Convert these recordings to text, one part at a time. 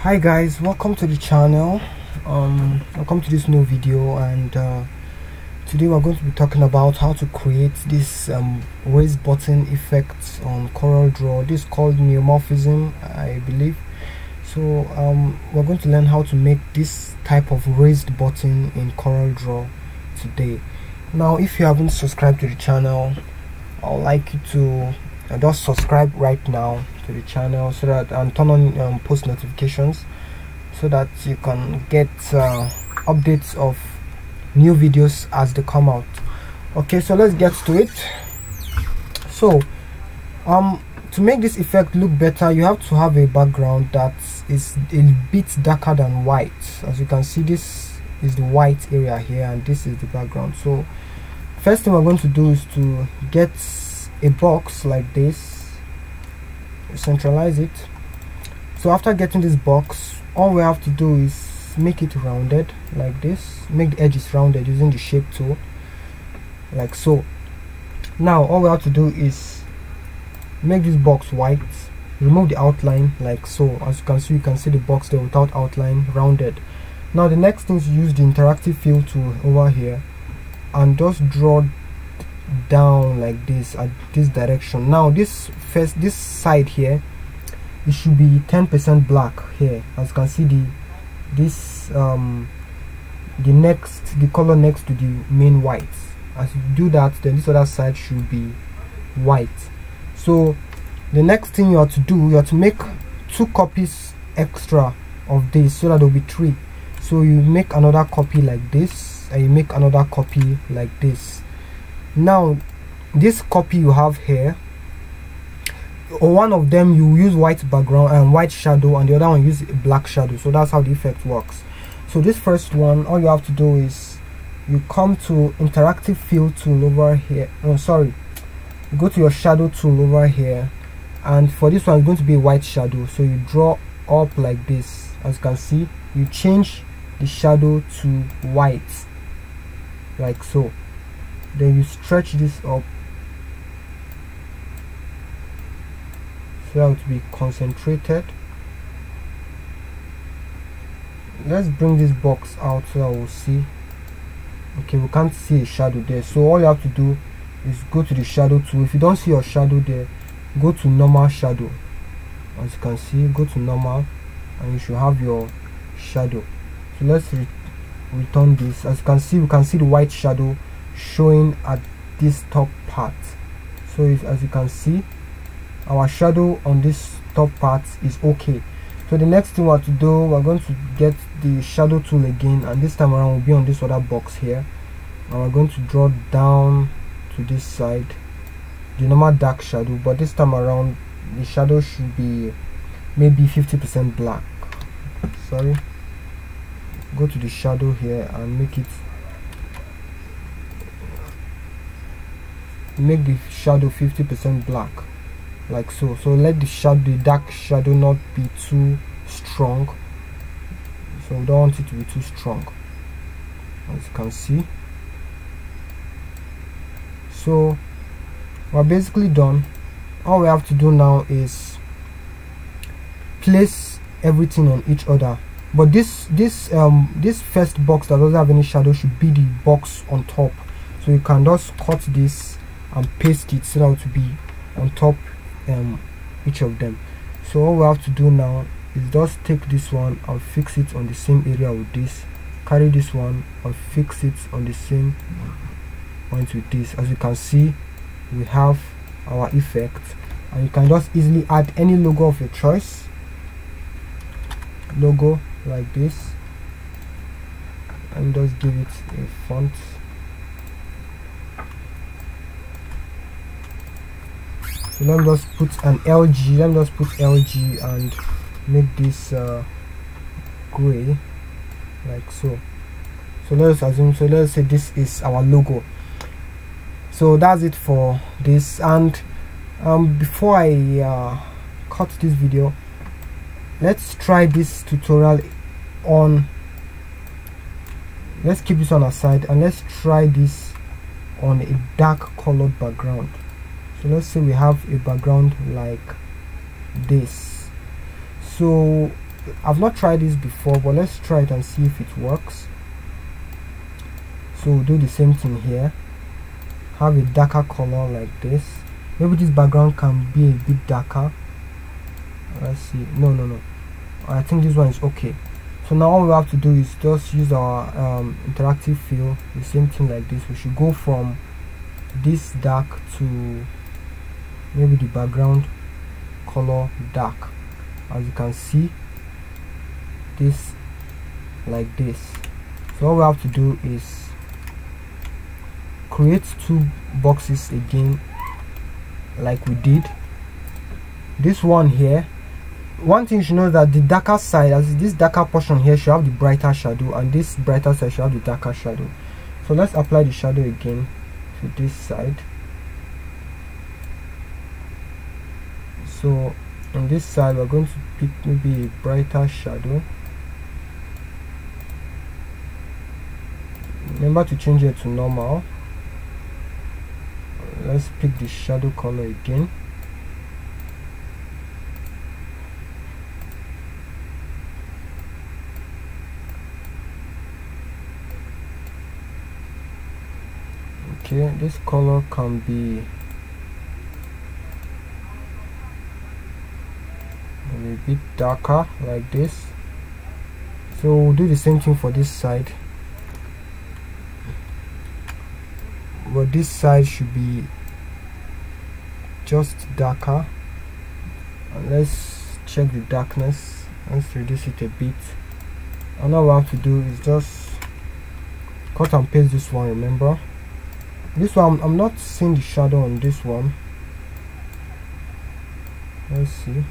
hi guys welcome to the channel. Um welcome to this new video and uh, today we're going to be talking about how to create this um, button effect on Corel Draw. This is called neomorphism I believe. So um, we're going to learn how to make this type of raised button in Corel Draw today. Now if you haven't subscribed to the channel I'd like you to uh, just subscribe right now to the channel so that and turn on um, post notifications so that you can get uh, updates of new videos as they come out. Okay so let's get to it. So um to make this effect look better you have to have a background that is a bit darker than white. As you can see this is the white area here and this is the background. So first thing we're going to do is to get a box like this centralize it. So after getting this box all we have to do is make it rounded like this make the edges rounded using the shape tool like so. Now all we have to do is make this box white remove the outline like so. As you can see you can see the box there without outline rounded. Now the next thing is use the interactive fill tool over here and just draw down like this at this direction. Now this first this side here it should be 10% black here. As you can see the this um the next the color next to the main white. As you do that then this other side should be white. So the next thing you have to do you have to make two copies extra of this so that there will be three. So you make another copy like this and you make another copy like this now this copy you have here one of them you use white background and white shadow and the other one use black shadow. So that's how the effect works. So this first one all you have to do is you come to interactive fill tool over here. Oh sorry. Go to your shadow tool over here. And for this one it's going to be white shadow. So you draw up like this. As you can see you change the shadow to white. Like so then you stretch this up so that to be concentrated. Let's bring this box out so that we'll see. Okay we can't see a shadow there so all you have to do is go to the shadow tool. If you don't see your shadow there go to normal shadow. As you can see go to normal and you should have your shadow. So let's re return this. As you can see we can see the white shadow showing at this top part. So if, as you can see our shadow on this top part is okay. So the next thing we have to do we're going to get the shadow tool again and this time around will be on this other box here. And we're going to draw down to this side the normal dark shadow but this time around the shadow should be maybe 50% black. Sorry. Go to the shadow here and make it make the shadow 50% black. Like so. So let the shadow the dark shadow not be too strong. So we don't want it to be too strong. As you can see. So we're basically done. All we have to do now is place everything on each other. But this this um this first box that doesn't have any shadow should be the box on top. So you can just cut this and paste it so that it will be on top um, each of them. So all we have to do now is just take this one and fix it on the same area with this. Carry this one and fix it on the same point with this. As you can see we have our effect. And you can just easily add any logo of your choice. Logo like this. And just give it a font so let me just put an LG let me just put LG and make this uh, gray like so. So let's assume so let's say this is our logo. So that's it for this. And um, before I uh, cut this video let's try this tutorial on let's keep this on aside and let's try this on a dark colored background so let's say we have a background like this. So I've not tried this before but let's try it and see if it works. So we'll do the same thing here. Have a darker color like this. Maybe this background can be a bit darker. Let's see. No no no. I think this one is okay. So now all we have to do is just use our um, interactive fill the same thing like this. We should go from this dark to maybe the background color dark. As you can see this like this. So all we have to do is create two boxes again like we did. This one here one thing you should know that the darker side as this darker portion here should have the brighter shadow and this brighter side should have the darker shadow. So let's apply the shadow again to this side so on this side we're going to pick maybe a brighter shadow. Remember to change it to normal. Let's pick the shadow color again. Okay this color can be bit darker like this. So we'll do the same thing for this side. But this side should be just darker. And let's check the darkness let's reduce it a bit. And all we have to do is just cut and paste this one remember? This one I'm not seeing the shadow on this one. Let's see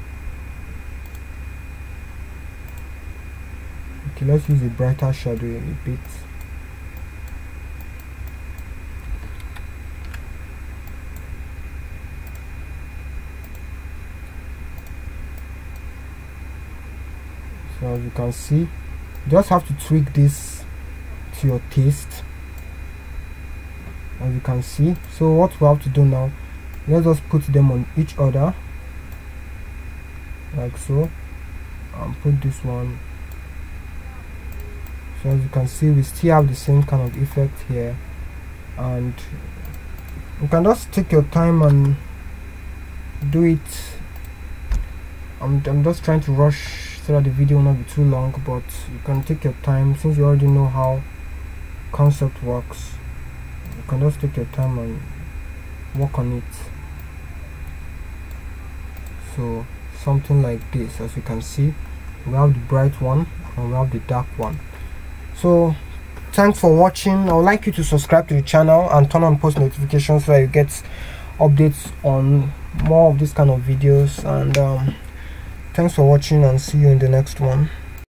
okay let's use a brighter shadow a bit. So as you can see just have to tweak this to your taste. As you can see so what we have to do now let's just put them on each other like so and put this one so as you can see we still have the same kind of effect here. And you can just take your time and do it. I'm, I'm just trying to rush so that the video will not be too long but you can take your time since you already know how concept works. You can just take your time and work on it. So something like this as you can see. We have the bright one and we have the dark one so thanks for watching. I would like you to subscribe to the channel and turn on post notifications so you get updates on more of this kind of videos. And um, thanks for watching and see you in the next one